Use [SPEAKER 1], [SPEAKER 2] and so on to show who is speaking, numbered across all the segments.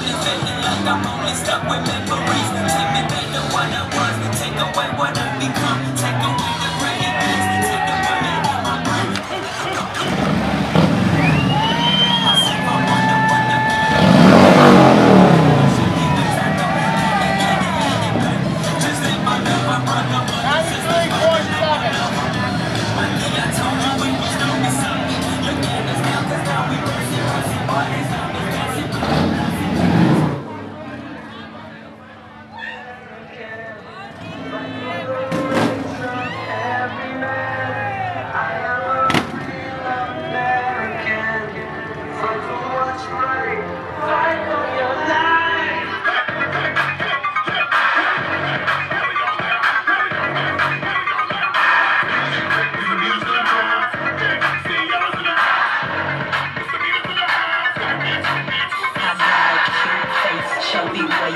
[SPEAKER 1] living like I'm only stuck with memories.
[SPEAKER 2] Timid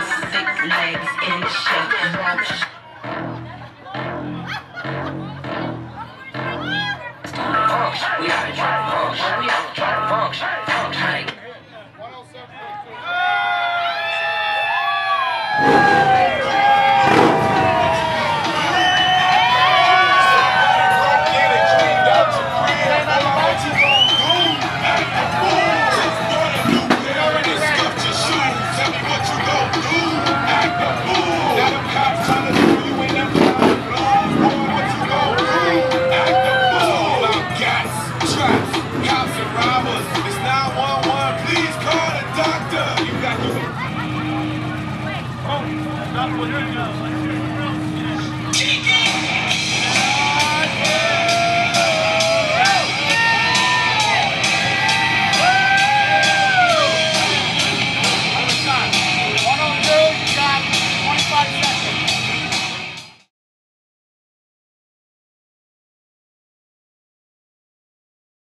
[SPEAKER 2] six legs in shape. Oh, we
[SPEAKER 3] Up with it.